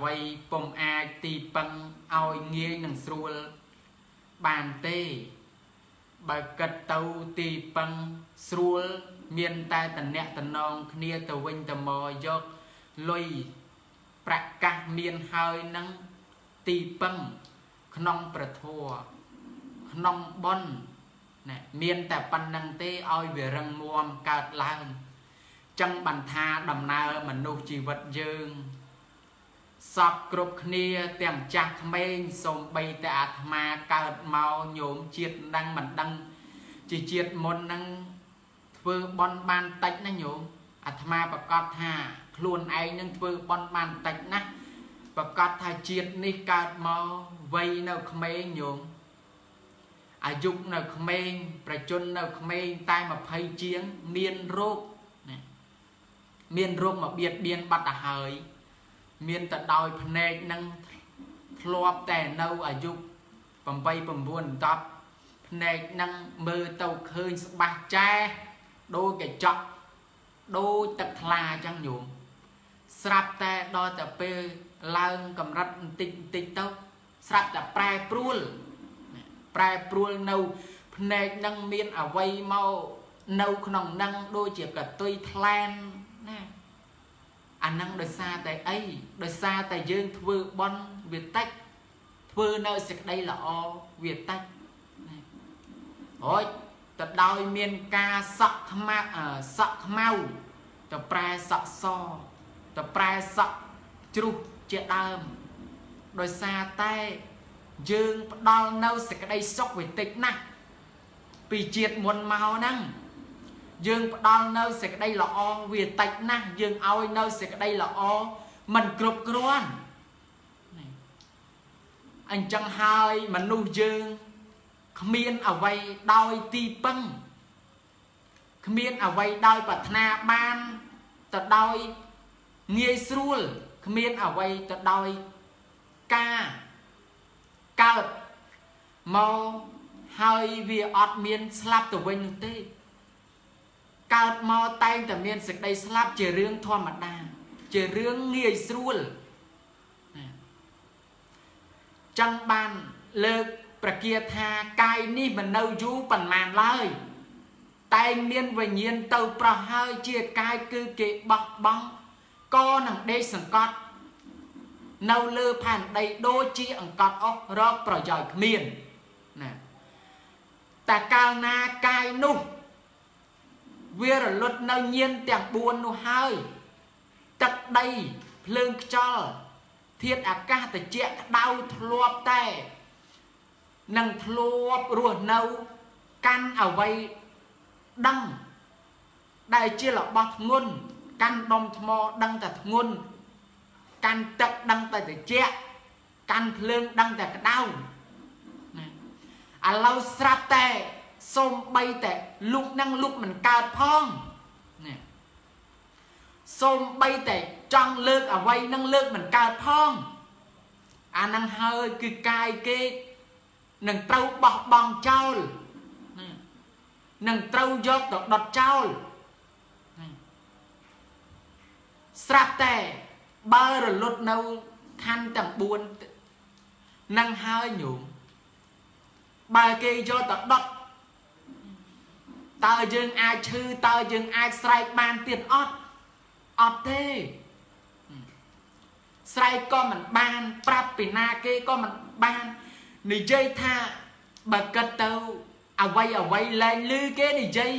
អ្វីពុំអាចទីពឹងឲ្យងាយនឹងស្រួលបានទេ បើគិតទៅទីពឹងស្រួលមានតែតអ្នកតំណងគ្នាទៅវិញទៅមកយកលុយប្រកាសមានហើយនឹងទីពឹងក្នុងប្រធัวក្នុងប៉ុនណាមានតែប៉ុណ្្នឹងទេឲ្យវារឹងមាំកើតឡើងចឹងបានថាដំណើរមនុស្សជីវិតយើង សពគ្រប់គ្នាទាំងចាស់ក្មេងសំបីតែអាត្មាកើតមកញោមជាតិដឹងមិនដឹងជាជាតិមុនហ្នឹងធ្វើបន់បានតិចណាញោមអាត្មាប្រកាសថា ខ្លួនឯងនឹងធ្វើបន់បានតិចណាស់ប្រកាសថាជាតិនេះកើតមកវ័យនៅក្មេងញោមអាយុនៅក្មេងប្រជជននៅក្មេងតែ20ជាង មានរោគណាមានរោគមកបៀតបៀនបាត់ទៅហើយ មានទៅដោយភ្នែកនឹងធ្លាប់តែនៅអាយុ8 9 10ភ្នែកនឹងមើលទៅឃើញស្បាស់ចែដូចកញ្ចក់ដូចទឹកថ្លាអញ្ចឹងញោមស្រាប់តែដល់តែពេលឡើងកម្រិតបន្តិចបន្តិចទៅស្រាប់តែប្រែប្រួលប្រែប្រួលនៅភ្នែកនឹងមានអវ័យមកនៅក្នុងនឹងដូចជាកតុយថ្លែនណា អានឹងដោយសារតែអីដោយសារតែយើងធ្វើបន់វាតិចធ្វើនៅសេចក្តីល្អវាតិចអូយទៅដោយមានការសក់ខ្មៅសក់ខ្មៅទៅប្រែសក់សទៅប្រែសក់ជ្រុះជាដើមដោយសារតែយើងផ្ដល់នៅសេចក្តីសុខវិតិចណាស់ពីជាតិមុនមកហ្នឹង យើងផ្ដល់នៅសេចក្តីល្អវាតិចណាស់យើងឲ្យនៅសេចក្តីល្អมันគ្រប់គ្រាន់អញ្ចឹងហើយមនុស្សយើងគ្មានអ្វីដោយទីពឹងគ្មានអ្វីដោយប្រាថ្នាបានទៅដោយងាយស្រួលគ្មានអ្វីទៅដោយការកើតមកហើយវាអត់មានស្លាប់ទៅវិញនោះទេ កើតមកតែងតែមានសេចក្តីស្លាប់ជារឿងធម្មតា ជារឿងងាយស្រួលចឹងបានលើកប្រគាថាកាយនេះមិននៅយូរប៉ុន្មានឡើយតែងមានវិញ្ញាណទៅប្រោះហើយជាកាយគឺគេបោះបង់ក៏នឹងដេកសង្កត់ នៅលើផែនដីដូចជាអង្កត់អស់រកប្រយោជន៍គ្មានណាតែកាលណាកាយនោះ វារលត់នៅញៀនទាំង4នោះហើយទឹកដីភ្លើងខ្យល់ធាតុអាកាសត្រជាក់ក្តៅធ្លាប់តែនឹងធ្លាប់រស់នៅកាន់អវ័យដឹងដែលជារបស់ធ្ងន់កាន់ដុំថ្មដឹងតែធ្ងន់កាន់ទឹកដឹងតែត្រជាក់កាន់ភ្លើងដឹងតែក្តៅណាឥឡូវស្រាប់តែ សូមបីតែលុកនឹងលុកមិនកើតផងណាសូមបីតែចង់លើកអ្វីនឹងលើកមិនកើតផងអានឹងហើយគឺកាយគេនឹងត្រូវបោះបង់ចោលនឹងត្រូវយកទៅដុតចោលស្រាប់តែបើរលត់នៅខណ្ឌទាំង4នឹងហើយញោមបើគេយកទៅដុត តើយើងអាចឈឺតើយើងអាចស្រែកបានទៀតអត់អត់ទេស្រែកក៏មិនបាន ប្រាប់ពីណាគេក៏មិនបាននិយាយថាបើគិតទៅអ្វីអ្វីលែងឮគេនិយាយ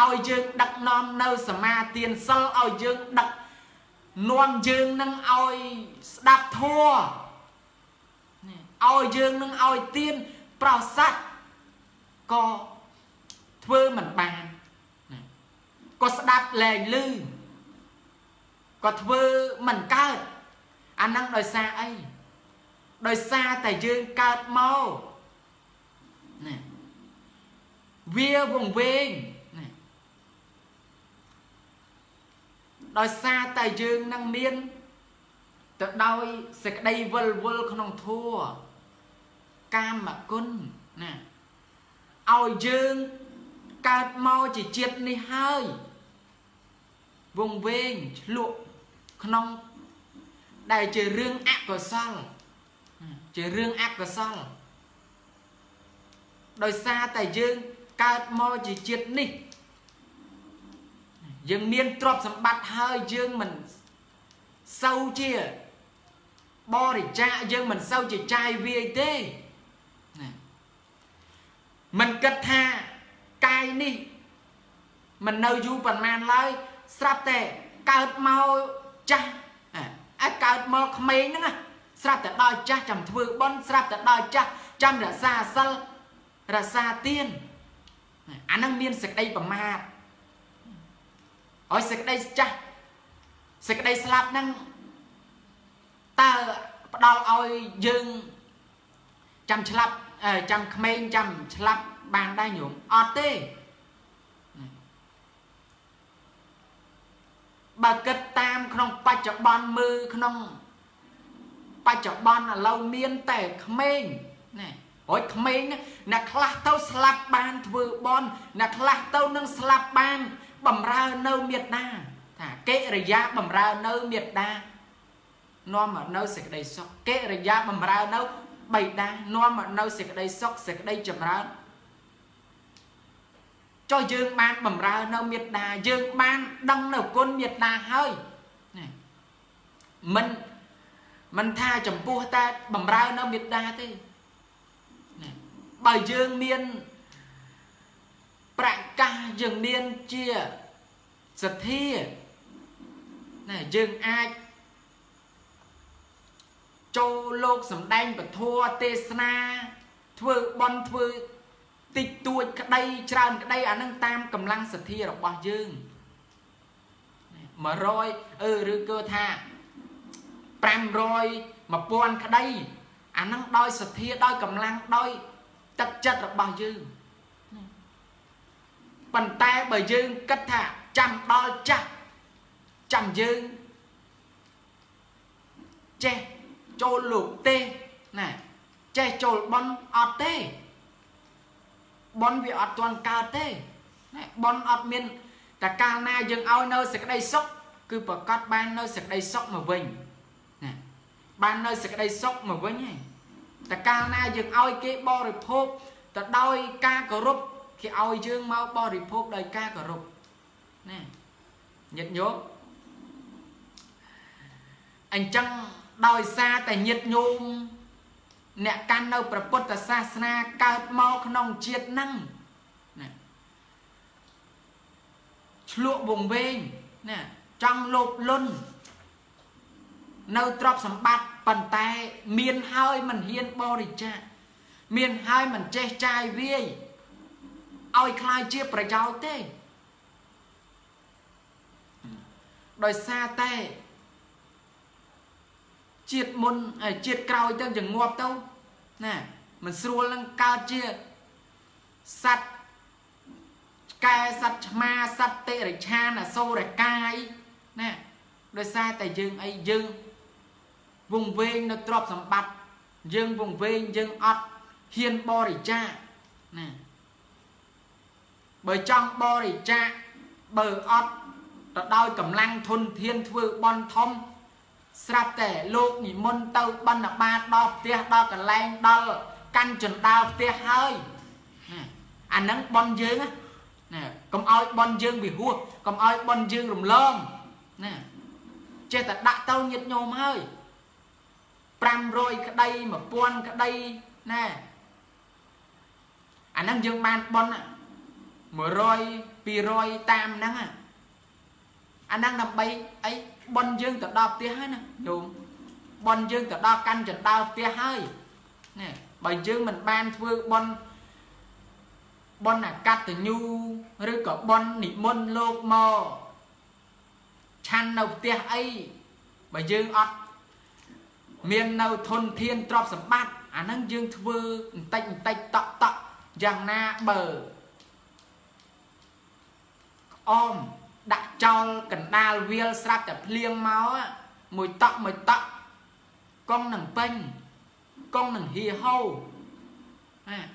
ឲ្យយើងដឹកនាំនៅសមាទានសិលឲ្យយើងដឹកនាំយើងនឹងឲ្យស្ដាប់ធัวឲ្យយើងនឹងឲ្យទៀនប្រស័តក៏ ធ្វើមិនបានក៏ស្ដាប់លែងឮក៏ធ្វើមិនកើតអានឹងដោយសារអីដោយសារតែយើងកើតមកណាវាវង្វេងណាដោយសារតែយើងនឹងមានទៅដោយសេចក្តីវិលវល់ក្នុងធัวកាមគុណណាឲ្យយើង កើតមកជាជាតិនេះហើយ វងវែងឆ្លក់ក្នុងដែលជារឿងអកុសលជារឿងអកុសលដោយសារតែយើងកើតមកជាជាតិនេះយើងមានទ្រព្យសម្បត្តិហើយយើងមិនសូវជាបរិច្ចាគយើងមិនសូវជាចាយវាយទេណាមិនគិតថា កាយនេះមិននៅយូរប៉ុន្មានឡើយស្រាប់តែកើតមកចាស់អាចកើតមកក្មេងហ្នឹងណាស្រាប់តែដល់ចាស់ចាំធ្វើបន់ស្រាប់តែដល់ចាស់ចាំរក្សាសិលរក្សាទានអាហ្នឹងមានសេចក្តីប្រមាទឲ្យសេចក្តីចាស់សេចក្តីស្លាប់ហ្នឹងតើផ្ដល់ឲ្យយើងចាំឆ្លាប់ចាំក្មេងចាំឆ្លាប់ បានដែរញោមអត់ទេបើគិតតាមក្នុងបច្ចុប្បន្នមើលក្នុងបច្ចុប្បន្នឥឡូវមានតែក្មេងណាអុយក្មេងអ្នកខ្លះទៅស្លាប់បានធ្វើបន់អ្នកខ្លះទៅនឹងស្លាប់បានបំរើនៅមេត្តាថាកិរិយាបំរើនៅមេត្តានាំមកនៅសេចក្តីសុខកិរិយាបំរើនៅបៃតានាំមកនៅសេចក្តីសុខសេចក្តីចម្រើន ចុះយើងបានបំរើនៅមេត្តាយើងបានដឹងនៅគុណមេត្តាហើយមិនមិនថាចំពោះតែបំរើនៅមេត្តាទេបើយើងមានប្រកាសយើងមានជាសទ្ធាណាយើងអាចចូលលោកសំដែងពធទេសនាធ្វើបន់ធ្វើ តិចតួចក្តីច្រើនក្តីអានឹងតាមកម្លាំងសទ្ធារបស់យើង100អឺឬក៏ថា500 1000ក្តីអានឹងដោយសទ្ធាដោយកម្លាំងដោយទឹកចិត្តរបស់យើងប៉ុន្តែបើយើងគិតថាចាំដល់ចាស់ចាំយើងចេះចូលលោកទេណាចេះចូលបនអត់ទេ បនវាអត់ទាន់កើតទេណាបនអត់មានតែកាលណាយើងឲ្យនៅសេចក្តីសុខគឺប្រកាសបាននៅសេចក្តីសុខមកវិញណាបាននៅសេចក្តីសុខមកវិញហើយតែកាលណាយើងឲ្យគេបរិភោគទៅដោយការគោរពគេឲ្យយើងមកបរិភោគដោយការគោរពណាញាតិញោមអញ្ចឹងដោយសារតែញាតិញោម អ្នកកាន់នៅព្រះពុទ្ធសាសនាកើតមកក្នុងជាតិហ្នឹងណាឆ្លក់វងវែងណាចង់លោភលន់នៅទ្រព្យសម្បត្តិប៉ុន្តែមានហើយមិនហ៊ានបរិច្ចាគមានហើយមិនចេះចាយវាយឲ្យคล้ายជាប្រយោជន៍ទេដោយសារតែ ជាតិមុនជាតិក្រោយទៅចងាប់ទៅណាមិនស្រួលនឹងកើតជាសត្វកែសត្វឆ្មាសត្វតិរិឆានអសូរកាយណាដោយសារតែយើងអីយើងវងវែងនៅទ្រព្យសម្បត្តិយើងវងវែងយើងអត់ហ៊ានបរិច្ចាគណាបើចង់បរិច្ចាគបើអត់ទៅដោយកម្លាំងធនធានធ្វើបន់ធំ ស្រាប់តែលោកនិមន្តទៅបណ្ឌបាតដល់ផ្ទះដល់កន្លែងដល់កាន់ចណ្ដាលផ្ទះហើយអាហ្នឹងបន់យើងណាកុំឲ្យបន់យើងវិហួសកុំឲ្យបន់យើងរំលងណាចេះតែដាក់ទៅញាតញោមហើយ500ក្តី1000ក្តីណាអាហ្នឹងយើងបានបន់100 200តាមហ្នឹង អាហ្នឹងដើម្បីអីបនយើងទៅដល់ផ្ទះហើយណាញោមបនយើងទៅដល់កាន់ចណ្ដើផ្ទះហើយណាបើយើងមិនបានធ្វើបនបនអកតញ្ញូឬក៏បននិមន្តលោកមកឆាន់នៅផ្ទះអីបើយើងអត់មាននៅធនធានទ្រព្យសម្បត្តិអាហ្នឹងយើងធ្វើបន្តិចបន្តិចតក់តក់យ៉ាងណាបើអម ដាក់ចោលកណ្ដាលវាលស្រាប់តែភ្លៀងមកមួយតក់មួយតក់កងនឹងពេញកងនឹងហៀហោ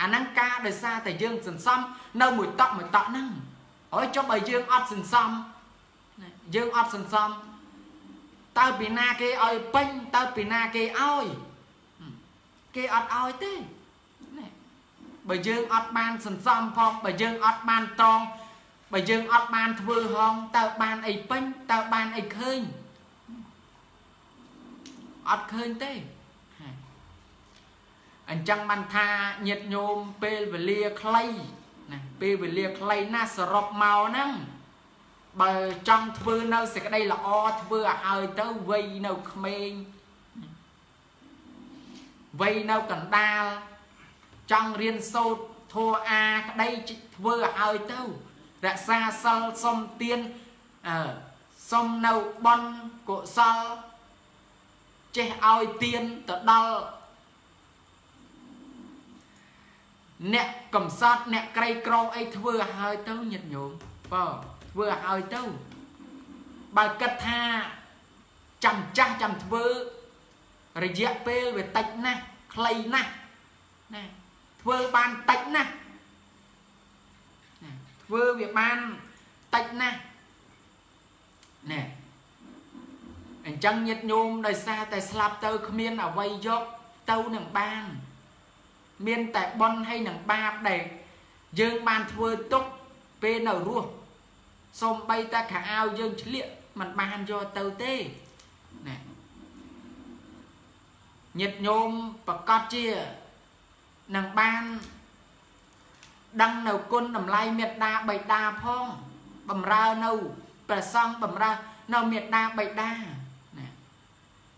អាហ្នឹងការដោយសារតែយើងសន្សំនៅមួយតក់មួយតក់ហ្នឹងហើយចុះបើយើងអត់សន្សំយើងអត់សន្សំតើពីណាគេឲ្យពេញតើពីណាគេឲ្យគេអត់ឲ្យទេបើយើងអត់បានសន្សំផងបើយើងអត់បានត្រង់ បើយើងអត់បានធ្វើហងតើបានអីពេញតើបានអីឃើញអត់ឃើញទេអញ្ចឹងបានថាញាតញោមពេលវេលាខ្លីណាពេលវេលាខ្លីណាសរុបមកហ្នឹងបើចង់ធ្វើនៅសេចក្តីល្អធ្វើឲ្យហើយទៅវ័យនៅក្មេងវ័យនៅកណ្ដាលចង់រៀនសូត្រធัวអាក្តីធ្វើឲ្យហើយទៅ រក្សាសិលសុំទានអឺសុំនៅបនកុសលចេះឲ្យទានទៅដល់អ្នកកំសត់អ្នកក្រីក្រអីធ្វើឲ្យហើយទៅញាតិញោមបើធ្វើឲ្យហើយទៅបើគិតថាចាំចាស់ចាំធ្វើរយៈពេលវាតិចណាស់ខ្លីណាស់ណាធ្វើបានតិចណាស់ ធ្វើវាបានតិចណាស់ណែអញ្ចឹងញាតញោមដោយសារតែស្លាប់ទៅគ្មានអវ័យយកទៅនឹងបាន មានតែបន់ហើយនឹងបាបដែលយើងបានធ្វើទុកពេលនៅរស់សូមបីតែខោអាវយើងឆ្លៀកมันបានយកទៅទេណែញាតញោមប្រកាសជានឹងបាន ដឹងនៅគុណតម្លៃមេត្តាបិតាផងបំរើនៅព្រះសង្ឃបំរើនៅមេត្តាបិតា